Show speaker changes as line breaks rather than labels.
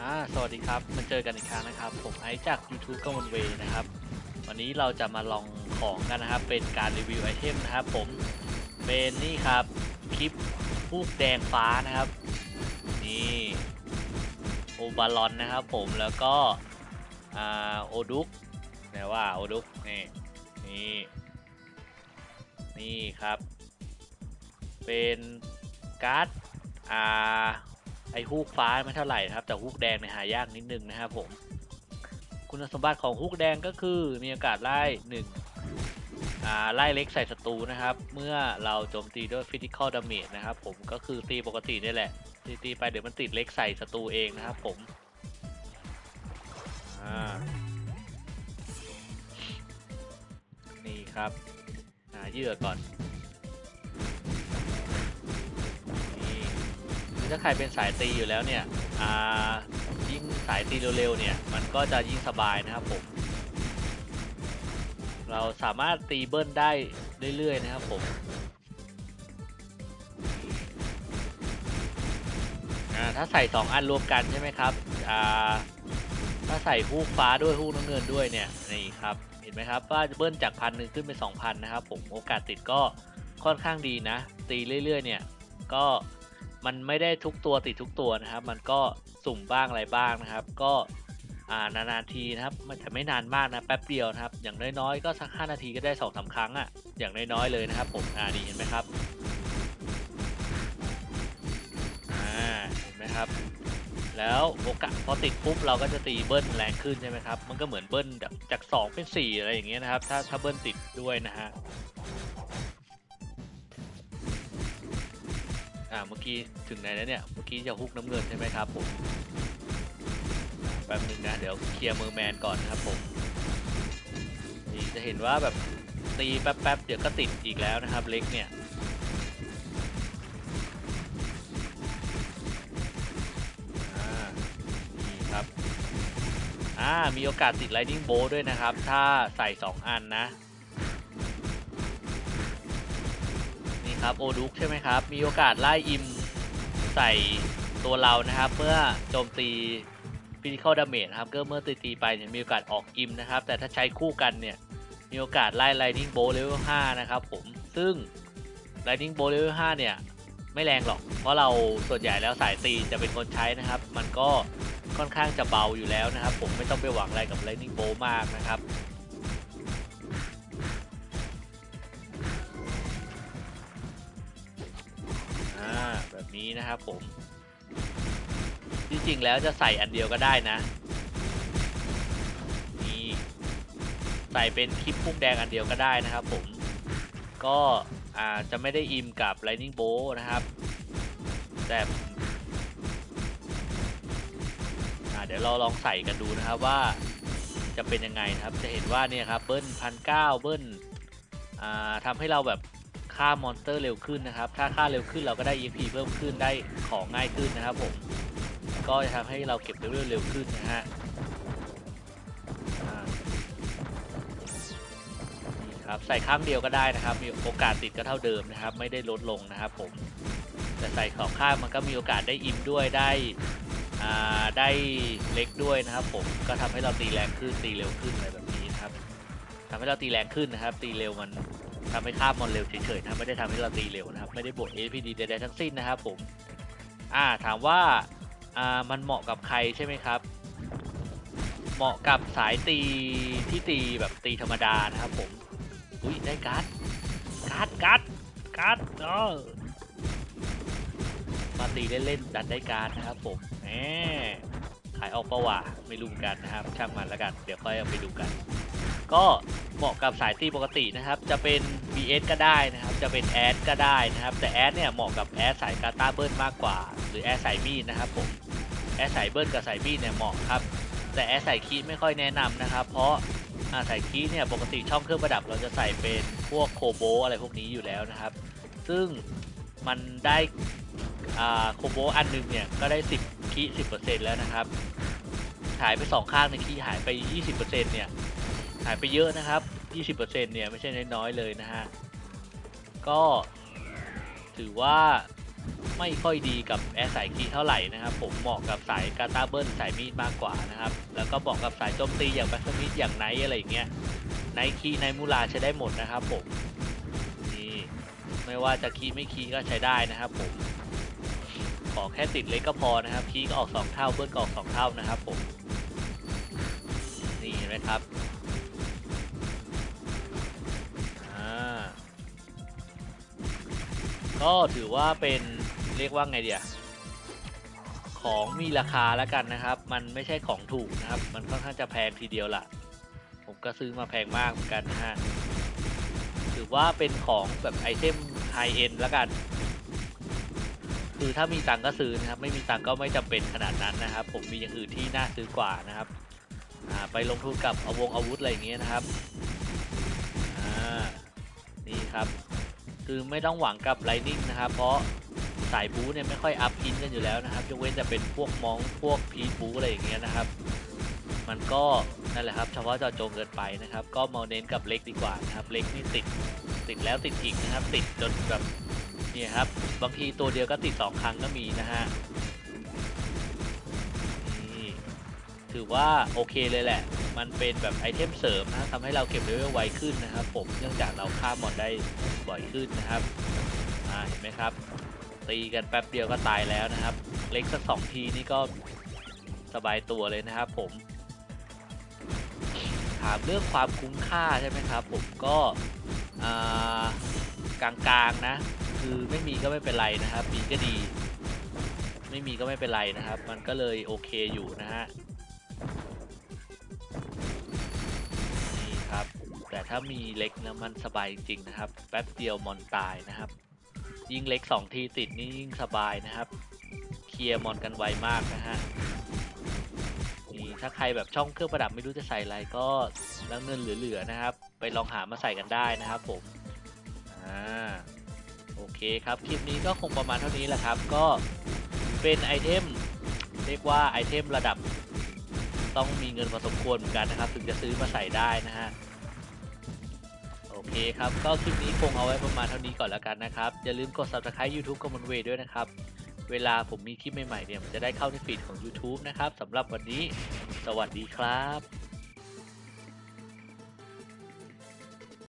อ่าสวัสดีครับมาเจอกันอีกครั้งนะครับ ผมไอซ์จาก YouTube ก็วันเวนะครับ วันนี้เราจะมาลองของกันนะครับ เป็นการรีวิวไอเทมนะครับ ผมเป็นนี่ครับคลิปพูกแดงฟ้านะครับ นี่โอบาลอนนะครับ ผมแล้วก็อ่าโอดุกแปลว่าโอดุกนี่นี่นี่ครับ เป็นการ์ดอ่า ไอ้ฮูกฟ้าไม่เท่าไหร่นะครับ แต่ฮูกแดงเนี่ยหายากนิดนึงนะครับผม คุณสมบัติของฮูกแดงก็คือมีโอกาสร่ายหนึ่งร่าย Lex ใส่ศัตรูนะครับ เมื่อเราโจมตีด้วย physical damage นะครับผมก็คือตีปกตินี่แหละ ตีตีไปเดี๋ยวมันติด Lex ใส่ศัตรูเองนะครับผมนี่ครับหาเหยื่อก่อน ถ้าใครเป็นสายตีอยู่แล้วเนี่ยอ่ายิ่งสายตีเร็วๆเนี่ยมันก็จะยิ่งสบายนะครับผม เราสามารถตีเบิ้ลได้เรื่อยๆนะครับผมอ่าถ้าใส่ 2 อันรวมกันใช่ไหมครับอ่าถ้าใส่ฮูกฟ้าด้วยฮูกน้ำเงินด้วยเนี่ยนี่ครับเห็นไหมครับว่าเบิ้ลจากพันหนึ่งขึ้นเป็น2,000นะครับผมโอกาสติดก็ค่อนข้างดีนะ ตีเรื่อยๆเนี่ยก็ มันไม่ได้ทุกตัวติดทุกตัวนะครับ มันก็สุ่มบ้างอะไรบ้างนะครับ ก็อ่านานๆทีนะครับ มันจะไม่นานมากนะแป๊บเดียวนะครับ อย่างน้อยๆก็สัก 5 นาทีก็ได้2อสาครั้งอะ่ะ อย่างน้อยๆเลยนะครับ ผมอ่านี่เห็นไหมครับอ่าเห็นไหมครับ แล้วโอกาสพอติดปุ๊บเราก็จะตีเบิ้ลแรงขึ้นใช่ไหมครับ มันก็เหมือนเบิ้ลจากจาก2เป็น 4 อะไรอย่างเงี้ยนะครับ ถ้าถ้าเบิ้ลติดด้วยนะฮะ อ่าเมื่อกี้ถึงไหนแล้วเนี่ยเมื่อกี้จะฮุกน้ำเงินใช่ไหมครับผมแป๊บนึงนะเดี๋ยวเคลียร์มือแมนก่อนนะครับผมนี่จะเห็นว่าแบบตีแป๊บๆเดี๋ยวก็ติดอีกแล้วนะครับเล็กเนี่ยอ่านี่ครับอ่ามีโอกาสติด Lightning Bolt ด้วยนะครับ ถ้าใส่ 2 อันนะ ครับ Owl Duke ใช่ไหมครับ มีโอกาสร่าย Im ใส่ตัวเรานะครับ เมื่อโจมตี physical damage ครับก็เมื่อตีตีไปเนี่ยมีโอกาสออก Im นะครับ แต่ถ้าใช้คู่กันเนี่ยมีโอกาสไล่ Lightning Bolt Level 5นะครับผมซึ่ง Lightning Bolt Level 5เนี่ยไม่แรงหรอก เพราะเราส่วนใหญ่แล้วสายตีจะเป็นคนใช้นะครับ มันก็ค่อนข้างจะเบาอยู่แล้วนะครับ ผมไม่ต้องไปหวังอะไรกับ Lightning Bolt มากนะครับ นี้นะครับผมที่จริงแล้วจะใส่อันเดียวก็ได้นะนี่ใส่เป็นคลิปพุ่งแดงอันเดียวก็ได้นะครับผมก็จะไม่ได้อิมกับ Lightning Bolt นะครับ แต่เดี๋ยวเราลองใส่กันดูนะครับว่าจะเป็นยังไงนะครับ จะเห็นว่าเนี่ยครับเบิ้ลพันเก้าเบิ้ลทำให้เราแบบ ฆ่า monster เร็วขึ้นนะครับ ถ้าฆ่าเร็วขึ้นเราก็ได้ EP เพิ่มขึ้นได้ของง่ายขึ้นนะครับผม ก็จะทำให้เราเก็บเลเวลเร็วขึ้นนะฮะนี่ครับใส่ครั้งเดียวก็ได้นะครับ มีโอกาสติดก็เท่าเดิมนะครับ ไม่ได้ลดลงนะครับผมแต่ใส่สองข้างมันก็มีโอกาสได้ Im ด้วยได้ได้ Lex ด้วยนะครับ ผมก็ทำให้เราตีแรงขึ้นตีเร็วขึ้นอะไรแบบนี้นะครับทำให้เราตีแรงขึ้นนะครับ ตีเร็วมัน ทำให้ข้ามมอนเร็วเฉยๆนะไม่ได้ทำให้เราตีเร็วนะครับ ไม่ได้บวก APD ใดๆทั้งสิ้นนะครับผมอ่าถามว่าอ่ามันเหมาะกับใครใช่ไหมครับ เหมาะกับสายตีที่ตีแบบตีธรรมดานะครับผมอุ้ยได้การ์ดการ์ดการ์ดการ์ดเออมาตีเล่นๆดันได้การ์ดนะครับผมแหมขายออกประวะไม่รู้เหมือนกันนะครับช่างมันแล้วกัน เดี๋ยวค่อยเอาไปดูกัน ก็เหมาะกับสายตีปกตินะครับ จะเป็น VS ก็ได้นะครับ จะเป็นแอดก็ได้นะครับ แต่แอดเนี่ยเหมาะกับแอดสายกาตาเบิลมากกว่า หรือแอดสายมีดนะครับผมแอดสายเบิลกับสายมีดเนี่ยเหมาะครับแต่แอดสายคีไม่ค่อยแนะนำนะครับ เพราะอาสายคีเนี่ยปกติช่องเครื่องประดับเราจะใส่เป็นพวกโคโบอะไรพวกนี้อยู่แล้วนะครับ ซึ่งมันได้โคโบอันหนึงเนี่ยก็ได้ 10คีสิแล้วนะครับหายไป 2 ข้างในคีหายไป 20%เนี่ยายไปเยอะนะครับ 20%เนี่ยไม่ใช่น้อยๆเลยนะฮะ ก็ถือว่าไม่ค่อยดีกับแอร์สายคีเท่าไหร่นะครับ ผมเหมาะกับสายกาตาเบิลสายมีดมากกว่านะครับ แล้วก็เหมาะกับสายโจมตีอย่างแบทมิดอย่างไนท์อะไรอย่างเงี้ยไนท์คีไนท์มูลาใช้ได้หมดนะครับผมนี่ไม่ว่าจะคีไม่คีก็ใช้ได้นะครับผมขอแค่ติดเล็กก็พอนะครับคีก็ออกสองเท่าเบิลก็ออกสองเท่านะครับผมนี่เห็นไหมครับ ก็ถือว่าเป็นเรียกว่าไงเดียของมีราคาแล้วกันนะครับ มันไม่ใช่ของถูกนะครับ มันค่อนข้างจะแพงทีเดียวล่ะ ผมก็ซื้อมาแพงมากเหมือนกันนะฮะ ถือว่าเป็นของแบบ item high-end แล้วกัน คือถ้ามีตังก็ซื้อนะครับ ไม่มีตังก็ไม่จำเป็นขนาดนั้นนะครับ ผมมีอย่างอื่นที่น่าซื้อกว่านะครับ ไปลงทุนกับอาวงอาวุธอะไรอย่างเงี้ยนะครับ อ่า นี่ครับ คือไม่ต้องหวังกับ Lightning นะครับ เพราะสายบู๊เนี่ยไม่ค่อยอัพ Int กันอยู่แล้วนะครับยกเว้นจะเป็นพวก Monk พวก Priest บู๊อะไรอย่างเงี้ยนะครับ มันก็นั่นแหละครับเฉพาะเจาะจงเกินไปนะครับ ก็มาเน้นกับเล็กดีกว่านะครับ เล็กนี่ติดติดแล้วติดอีกนะครับ ติดจนแบบนี่ครับบางทีตัวเดียวก็ติดสองครั้งก็มีนะฮะนี่ถือว่าโอเคเลยแหละ มันเป็นแบบไอเทมเสริมนะทำให้เราเก็บเลเวลไวขึ้นนะครับผมเนื่องจากเราฆ่ามอนได้บ่อยขึ้นนะครับอ่าเห็นไหมครับ ตีกันแป๊บเดียวก็ตายแล้วนะครับ เล็กสักสองทีนี่ก็สบายตัวเลยนะครับผมถามเรื่องความคุ้มค่าใช่ไหมครับ ผมก็กลางๆนะ คือไม่มีก็ไม่เป็นไรนะครับมีก็ดี ไม่มีก็ไม่เป็นไรนะครับ มันก็เลยโอเคอยู่นะฮะ ถ้ามีเล็กนะมันสบายจริงนะครับ แป๊บเดียวมอนตายนะครับ ยิ่ง Lex สองทีติดนี่ยิ่งสบายนะครับ clear มอนกันไวมากนะฮะนี่ถ้าใครแบบช่องเครื่องประดับไม่รู้จะใส่อะไรก็แล้วเงินเหลือๆนะครับ ไปลองหามาใส่กันได้นะครับผมอ่าโอเคครับ คลิปนี้ก็คงประมาณเท่านี้แหละครับ ก็เป็น item เรียกว่า item ระดับต้องมีเงินพอสมควรเหมือนกันนะครับ ถึงจะซื้อมาใส่ได้นะฮะ เคครับ ก็คลิปนี้คงเอาไว้ประมาณเท่านี้ก่อนแล้วกันนะครับ อย่าลืมกด subscribe YouTube ก o ม m o n Way ด้วยนะครับ เวลาผมมีคลิปใหม่ๆเนี่ยมันจะได้เข้าในฟีดของ YouTube นะครับสำหรับวันนี้ สวัสดีครับ